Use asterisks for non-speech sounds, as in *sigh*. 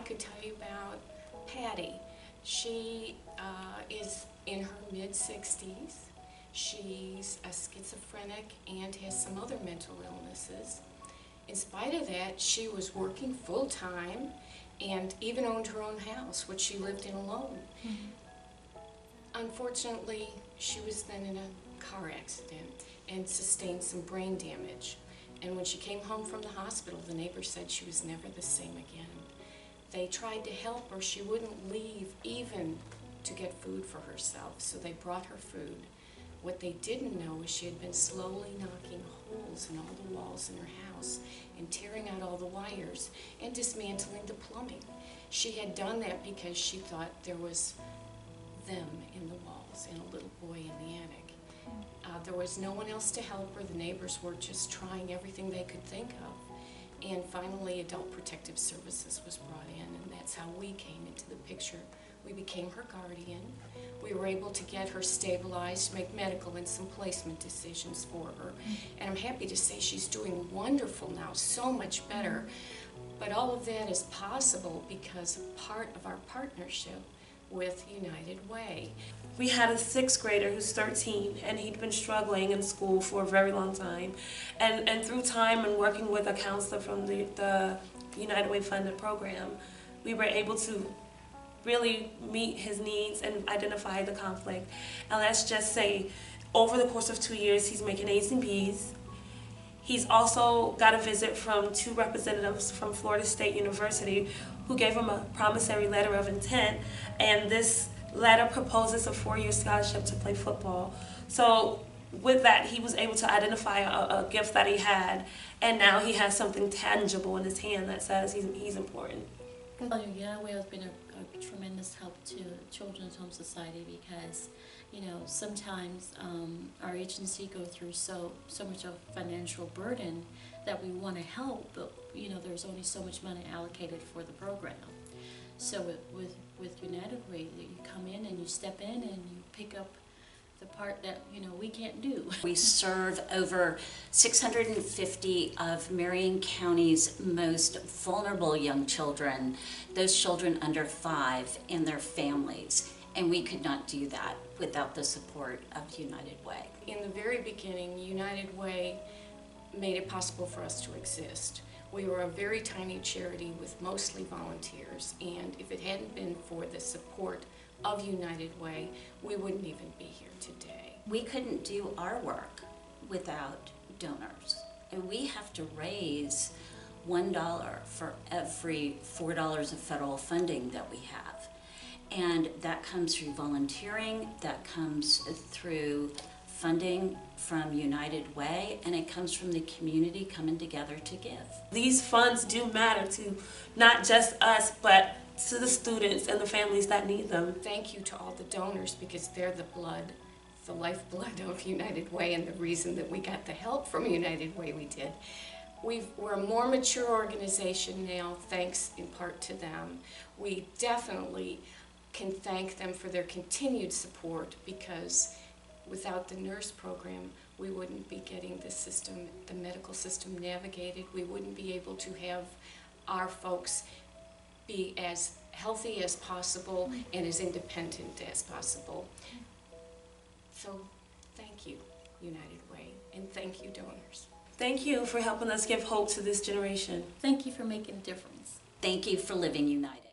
could tell you about Patty. She uh, is in her mid 60s. She's a schizophrenic and has some other mental illnesses. In spite of that, she was working full time and even owned her own house, which she lived in alone. Unfortunately, she was then in a car accident and sustained some brain damage. And when she came home from the hospital, the neighbor said she was never the same again. They tried to help her. She wouldn't leave even to get food for herself, so they brought her food. What they didn't know is she had been slowly knocking holes in all the walls in her house and tearing out all the wires and dismantling the plumbing. She had done that because she thought there was them in the walls and a little boy in the attic. Uh, there was no one else to help her. The neighbors were just trying everything they could think of. And finally, Adult Protective Services was brought in, and that's how we came into the picture. We became her guardian. We were able to get her stabilized, make medical and some placement decisions for her. And I'm happy to say she's doing wonderful now, so much better. But all of that is possible because part of our partnership with United Way. We had a sixth grader who's 13, and he'd been struggling in school for a very long time. And, and through time and working with a counselor from the, the United Way funded program, we were able to really meet his needs and identify the conflict. And let's just say, over the course of two years, he's making A's and B's. He's also got a visit from two representatives from Florida State University who gave him a promissory letter of intent, and this letter proposes a four-year scholarship to play football. So with that, he was able to identify a, a gift that he had, and now he has something tangible in his hand that says he's, he's important. Well, United Way has been a, a tremendous help to Children's Home Society because, you know, sometimes um, our agency go through so so much of financial burden that we want to help, but you know, there's only so much money allocated for the program. So with with, with United Way, you come in and you step in and you pick up the part that you know we can't do. *laughs* We serve over 650 of Marion County's most vulnerable young children, those children under five and their families. And we could not do that without the support of United Way. In the very beginning, United Way made it possible for us to exist. We were a very tiny charity with mostly volunteers, and if it hadn't been for the support of United Way, we wouldn't even be here today. We couldn't do our work without donors. And we have to raise $1 for every $4 of federal funding that we have. And that comes through volunteering, that comes through funding from United Way, and it comes from the community coming together to give. These funds do matter to not just us, but to the students and the families that need them. Thank you to all the donors because they're the blood, the lifeblood of United Way and the reason that we got the help from United Way we did. We've, we're a more mature organization now, thanks in part to them. We definitely can thank them for their continued support because without the nurse program, we wouldn't be getting the system, the medical system navigated. We wouldn't be able to have our folks be as healthy as possible mm-hmm. and as independent as possible. So thank you, United Way, and thank you, donors. Thank you for helping us give hope to this generation. Thank you for making a difference. Thank you for living united.